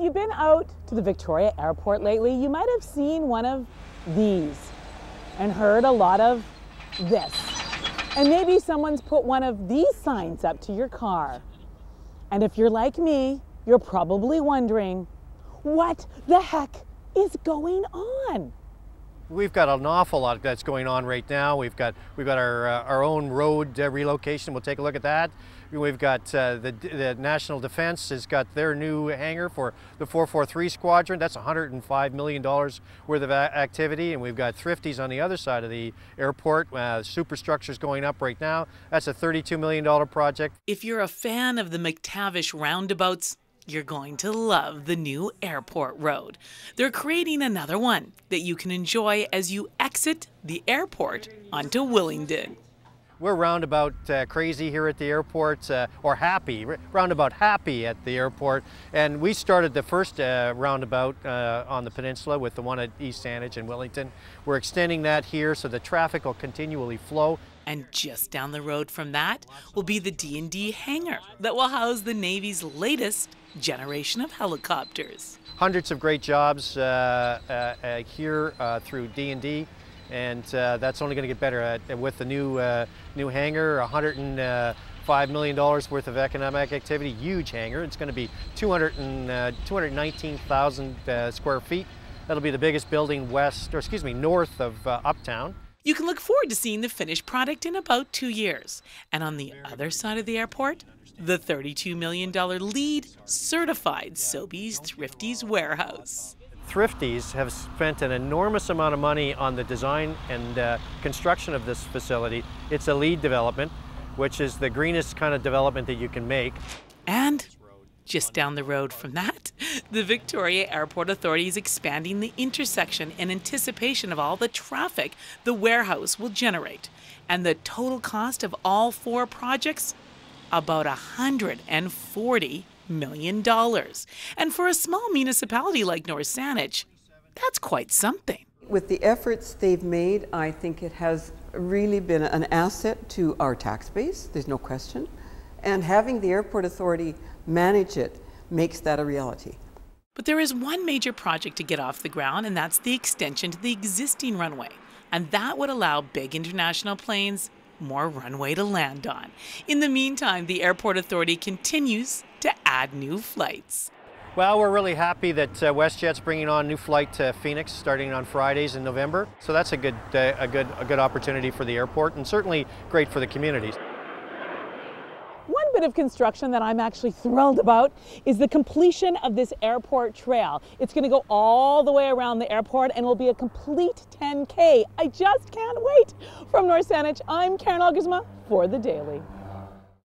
you've been out to the Victoria Airport lately, you might have seen one of these and heard a lot of this. And maybe someone's put one of these signs up to your car. And if you're like me, you're probably wondering, what the heck is going on? We've got an awful lot that's going on right now. We've got we've got our uh, our own road uh, relocation. We'll take a look at that. We've got uh, the, the National Defense has got their new hangar for the 443 Squadron. That's 105 million dollars worth of activity, and we've got Thrifties on the other side of the airport. Uh, superstructures going up right now. That's a 32 million dollar project. If you're a fan of the McTavish roundabouts, you're going to love the new airport road. They're creating another one that you can enjoy as you exit the airport onto Willingdon. We're roundabout uh, crazy here at the airport, uh, or happy, roundabout happy at the airport. And we started the first uh, roundabout uh, on the peninsula with the one at East Saanich and Willingdon. We're extending that here so the traffic will continually flow. And just down the road from that will be the DND hangar that will house the Navy's latest generation of helicopters. Hundreds of great jobs uh, uh, uh here uh, through DND and uh, that's only going to get better with the new new hangar, 105 million dollars worth of economic activity, huge hangar. It's going to be 200 and, 219,000 square feet. That'll be the biggest building west, or excuse me, north of Uptown. You can look forward to seeing the finished product in about two years. And on the other side of the airport, the $32 million LEED certified Sobeys Thrifties warehouse. Thrifties have spent an enormous amount of money on the design and uh, construction of this facility. It's a LEED development, which is the greenest kind of development that you can make. And just down the road from that, the Victoria Airport Authority is expanding the intersection in anticipation of all the traffic the warehouse will generate. And the total cost of all four projects about $140 million. And for a small municipality like North Saanich, that's quite something. With the efforts they've made, I think it has really been an asset to our tax base, there's no question. And having the airport authority manage it makes that a reality. But there is one major project to get off the ground, and that's the extension to the existing runway. And that would allow big international planes more runway to land on. In the meantime, the Airport Authority continues to add new flights. Well, we're really happy that uh, WestJet's bringing on new flight to Phoenix starting on Fridays in November. So that's a good, uh, a good, a good opportunity for the airport and certainly great for the communities of construction that I'm actually thrilled about is the completion of this airport trail. It's going to go all the way around the airport and will be a complete 10K. I just can't wait. From North Saanich, I'm Karen Elgersma for The Daily.